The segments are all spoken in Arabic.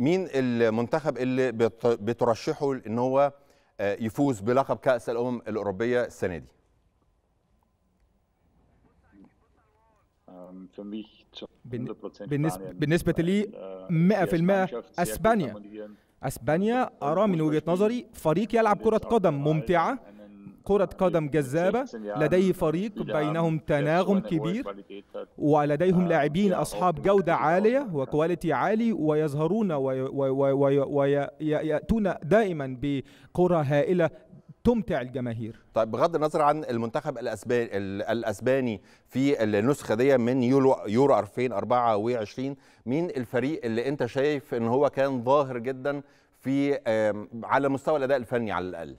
مين المنتخب اللي بت- بترشحه إن هو آه، يفوز بلقب كأس الأمم الأوروبية السنة دي؟ Für mich zu بالن- 100% بالنسبة, لي weil, äh, 100% die Mannschaft sehr gut أسبانيا. أسبانيا أرى من وجهة نظري فريق يلعب كرة قدم ممتعة. كرة قدم جذابة لديه فريق بينهم تناغم كبير ولديهم لاعبين أصحاب جودة عالية وكواليتي عالي ويظهرون ويأتون دائما بكرة هائلة تمتع الجماهير. طيب بغض النظر عن المنتخب الاسباني الأسباني في النسخة دي من يورو يورو 2024 مين الفريق اللي أنت شايف إن هو كان ظاهر جدا في على مستوى الأداء الفني على الأقل؟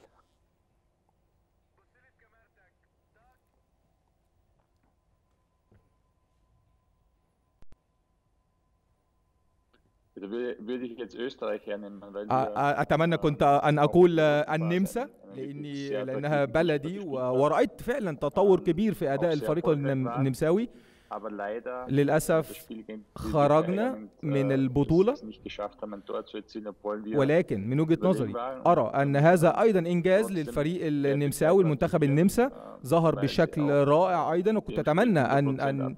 Würde ich jetzt Österreich hernehmen, weil أتمنى كنت أن أقول النمسا لأني لأنها بلدي ورأيت فعلا تطور كبير في أداء الفريق النم- النمساوي للأسف خرجنا من äh, البطولة. ولكن من وجهة نظري أرى أن هذا أيضا إنجاز للفريق النمساوي المنتخب النمسا ظهر بشكل رائع أيضا وكنت أتمنى أن أن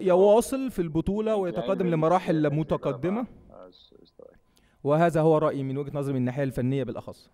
يواصل في البطولة ويتقدم لمراحل متقدمة. als Österreich. وهذا هو رأيي من وجهة نظري من الناحية الفنية بالأخص.